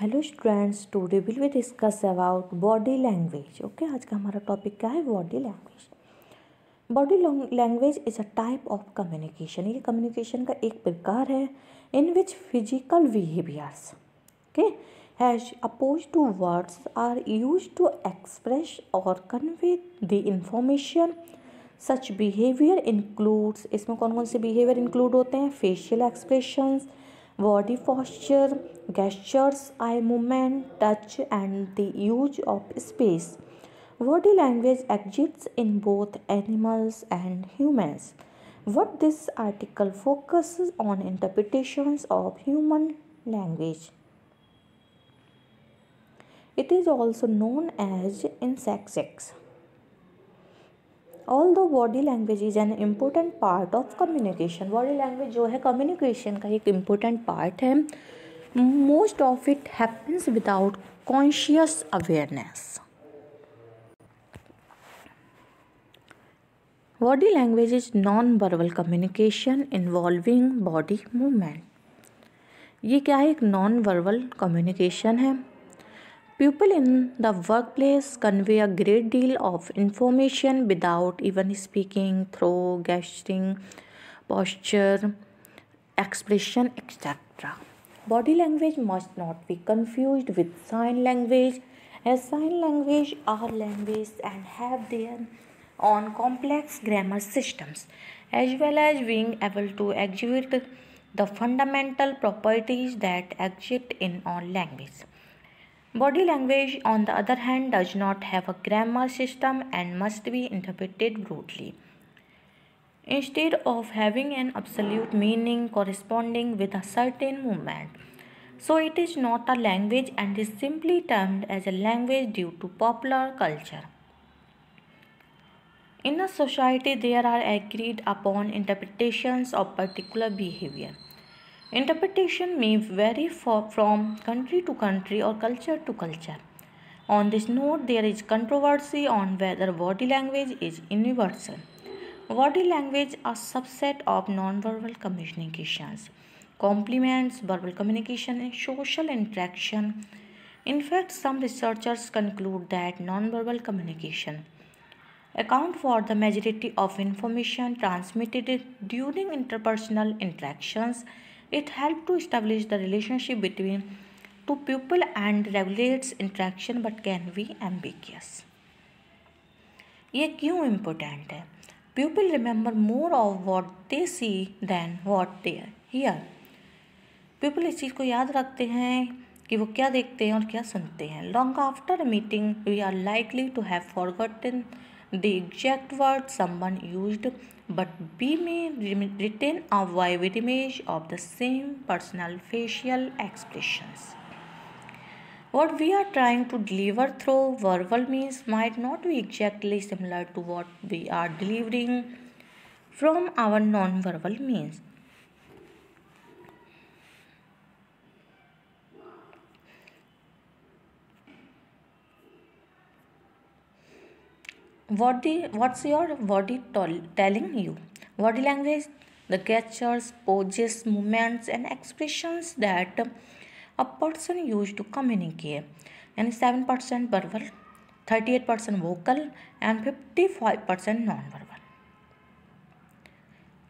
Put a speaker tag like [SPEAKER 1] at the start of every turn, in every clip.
[SPEAKER 1] Hello students today will we discuss about body language okay आज का हमारा topic क्या है? Body language body language is a type of communication ये communication का एक प्रकार है in which physical behaviours okay has opposed to words are use to express और convey the information such behaviour includes इसमें कौन कौन से बिहेवियर इंक्लूड होते हैं? Facial expressions body posture, gestures, eye movement, touch, and the use of space. Body language exists in both animals and humans. What this article focuses on interpretations of human language. It is also known as kinesics. All body language is an important part of communication body language जो है communication का एक important part है. Most of it happens without conscious awareness body language is non verbal communication involving body movement ये क्या है? एक non verbal communication है. People in the workplace convey a great deal of information without even speaking through gesturing, posture, expression, etc. Body language must not be confused with sign language, as sign language are language and have their own complex grammar systems, as well as being able to exhibit the fundamental properties that exist in all languages. Body language, on the other hand, does not have a grammar system and must be interpreted broadly. Instead of having an absolute meaning corresponding with a certain movement. So it is not a language and is simply termed as a language due to popular culture. In a society, there are agreed upon interpretations of particular behavior. Interpretation may vary for, from country to country or culture to culture. On this note, there is controversy on whether body language is universal. Body language a subset of nonverbal communications, complements verbal communication and social interaction. In fact, some researchers conclude that nonverbal communication account for the majority of information transmitted during interpersonal interactions it helps to establish the relationship between two people and regulates interaction but can be ambiguous. ये क्यों important है people remember more of what they see than what they hear people इस चीज़ को याद रखते हैं कि वो क्या देखते हैं और क्या सुनते हैं long after meeting we are likely to have forgotten the exact word someone used, but we may retain a vivid image of the same personal facial expressions. What we are trying to deliver through verbal means might not be exactly similar to what we are delivering from our non-verbal means. What the what's your body telling you? Body language the gestures poses movements and expressions that a person used to communicate. And 7% verbal 38% vocal and 55% non-verbal.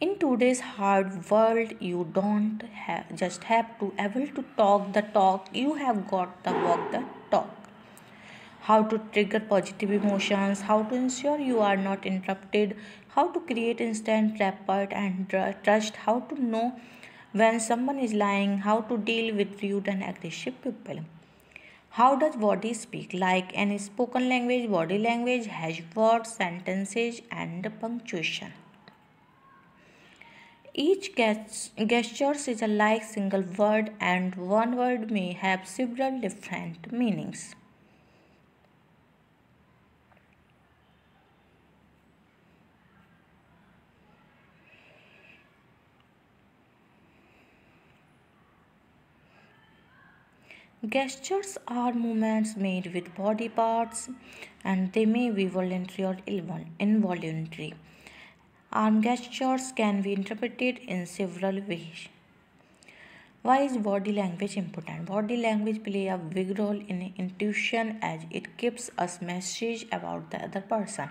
[SPEAKER 1] In today's hard world you don't have just have to able to talk the talk. You have got the walk the talk how to trigger positive emotions, how to ensure you are not interrupted, how to create instant rapport and trust, how to know when someone is lying, how to deal with rude and aggressive people. How does body speak? Like any spoken language, body language has words, sentences, and punctuation. Each gesture is a like single word, and one word may have several different meanings. Gestures are movements made with body parts and they may be voluntary or involuntary. Arm gestures can be interpreted in several ways. Why is body language important? Body language play a big role in intuition as it gives us message about the other person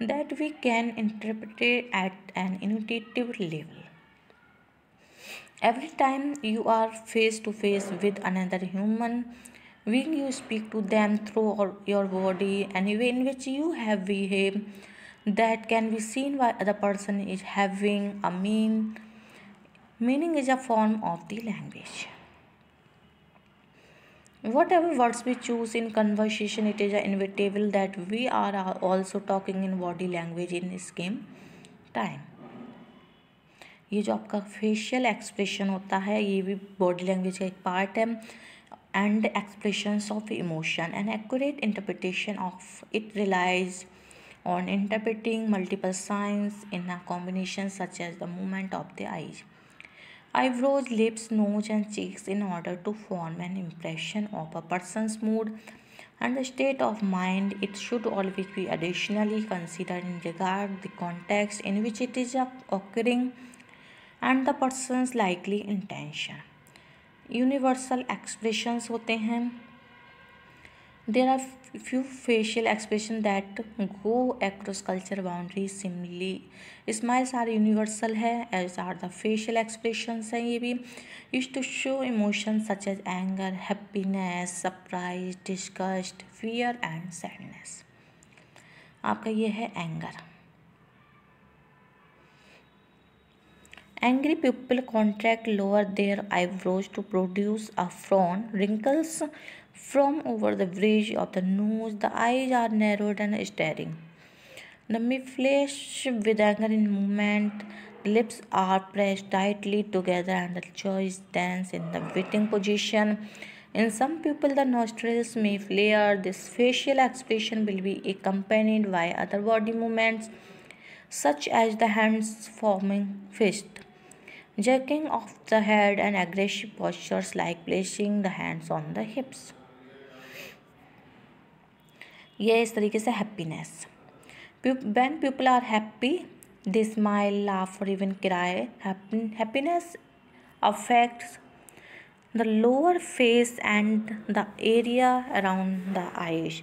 [SPEAKER 1] that we can interpret at an intuitive level. Every time you are face to face with another human, when you speak to them through your body and in which you have behaved, that can be seen by other person is having a mean meaning is a form of the language. Whatever words we choose in conversation it is inevitable that we are also talking in body language in this game time ये जो आपका facial expression होता है, ये भी body language का एक part है and expression of emotion and accurate interpretation of it relies on interpreting multiple signs in a combination such as the movement of the eyes eyebrows lips nose and cheeks in order to form an impression of a person's mood and the state of mind it should always भी additionally consider in regard the context in which it is a occurring and the person's likely intention universal expressions होते हैं। There are few facial expression that go across culture boundary similarly smiles are universal है as are the facial expressions हैं ये भी। Use to show emotion such as anger happiness surprise disgust fear and sadness आपका ये है anger Angry people contract lower their eyebrows to produce a frown. Wrinkles from over the bridge of the nose, the eyes are narrowed and staring. The mouth flash with anger in movement. Lips are pressed tightly together and the jaw is tense in the waiting position. In some people, the nostrils may flare. This facial expression will be accompanied by other body movements, such as the hands forming fist, jerking of the head, and aggressive postures like placing the hands on the hips. ये इस तरीके से happiness when people are happy they smile laugh और even किराए happiness affects the lower face and the area around the eyes.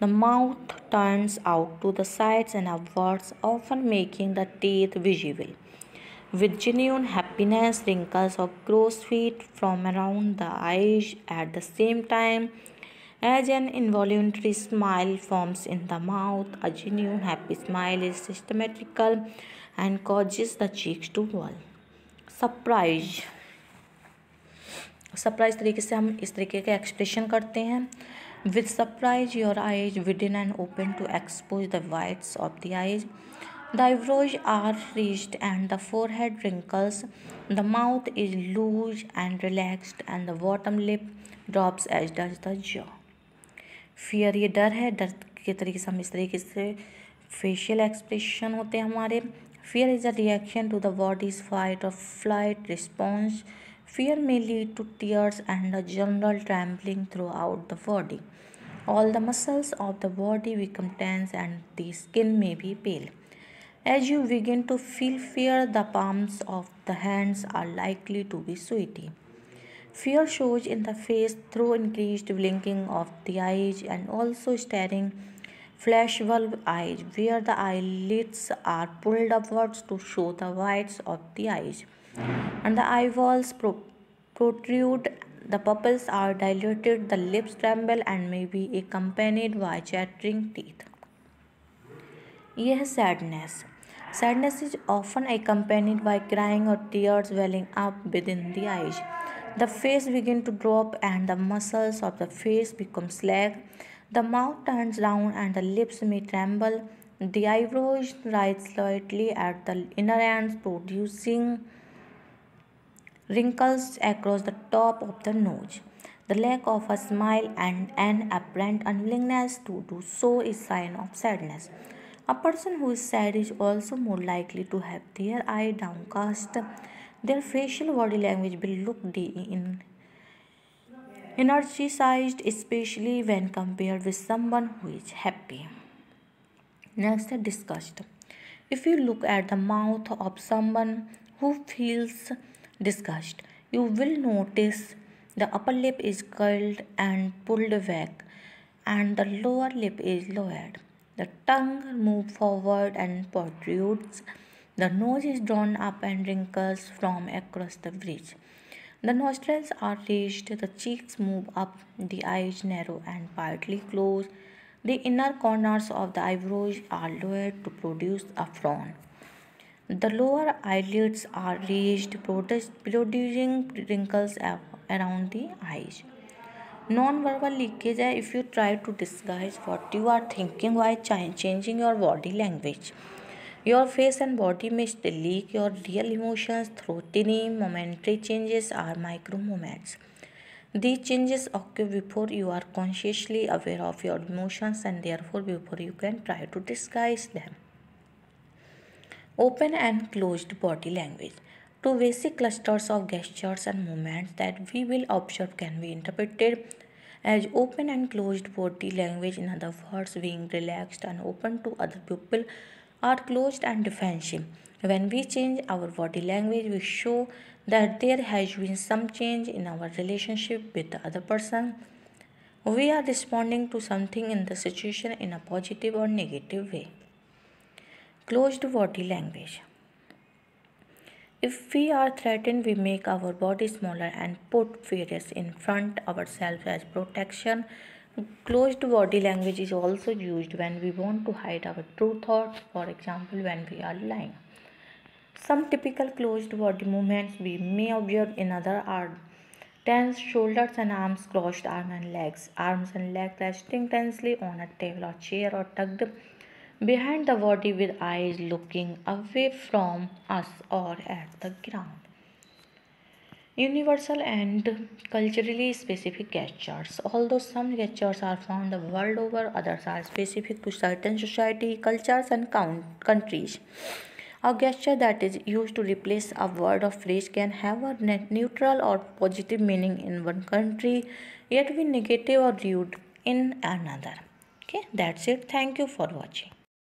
[SPEAKER 1] The mouth turns out to the sides and upwards, often making the teeth visible. With genuine happiness, wrinkles or crow's feet from around the eyes at the same time as an involuntary smile forms in the mouth, a genuine happy smile is systematical and causes the cheeks to wall. Surprise. Surprise तरीके से हम इस तरीके के expression करते हैं with surprise your eyes widen and open to expose the whites of the eyes the eyebrows are reached and the four head wrinkles the mouth is loose and relaxed and the bottom lip drops as does the jaw fear ये डर है डर के तरीके से हम इस तरीके से फेशियल एक्सप्रेशन होते हैं हमारे fear is a reaction to the bodies fight और फ्लाइट रिस्पॉन्स फियर में lead to tears and a general trampling through out the body all the muscles of the body become tense and the skin may be pale. As you begin to feel fear, the palms of the hands are likely to be sweaty. Fear shows in the face through increased blinking of the eyes and also staring flash bulb eyes where the eyelids are pulled upwards to show the whites of the eyes. And the eyeballs pro- protrude the pupils are dilated the lips tremble and may be accompanied by chattering teeth. यह sadness sadness is often accompanied by crying or tears welling up within the eyes the face begins to drop and the muscles of the face become slack. The mouth turns down and the lips may tremble. The eyebrows rise slightly at the inner ends, producing wrinkles across the top of the nose. The lack of a smile and an apparent unwillingness to do so is a sign of sadness. A person who is sad is also more likely to have their eye downcast their facial body language will look in energized, especially when compared with someone who is happy. Next, disgust. If you look at the mouth of someone who feels disgust, you will notice the upper lip is curled and pulled back and the lower lip is lowered. The tongue moves forward and protrudes. The nose is drawn up and wrinkles from across the bridge. The nostrils are raised, the cheeks move up, the eyes narrow and partly close. The inner corners of the eyebrows are lowered to produce a frown. The lower eyelids are raised, producing wrinkles around the eyes. Non-verbal leakage if you try to disguise what you are thinking while changing your body language. Your face and body may still leak your real emotions through tiny momentary changes or micro moments. These changes occur before you are consciously aware of your emotions and therefore before you can try to disguise them. Open and closed body language. Two basic clusters of gestures and movements that we will observe can be interpreted as open and closed body language, in other words, being relaxed and open to other people, are closed and defensive. When we change our body language, we show that there has been some change in our relationship with the other person. We are responding to something in the situation in a positive or negative way. Closed body language. If we are threatened, we make our body smaller and put fears in front of ourselves as protection. Closed body language is also used when we want to hide our true thoughts, for example, when we are lying. Some typical closed body movements we may observe in other are tense shoulders and arms, crossed arms and legs, arms and legs resting tensely on a table or chair or tucked behind the body with eyes looking away from us or at the ground. Universal and culturally specific gestures. Although some gestures are found the world over, others are specific to certain society, cultures, and countries. A gesture that is used to replace a word or phrase can have a neutral or positive meaning in one country, yet be negative or rude in another. Okay, that's it. Thank you for watching.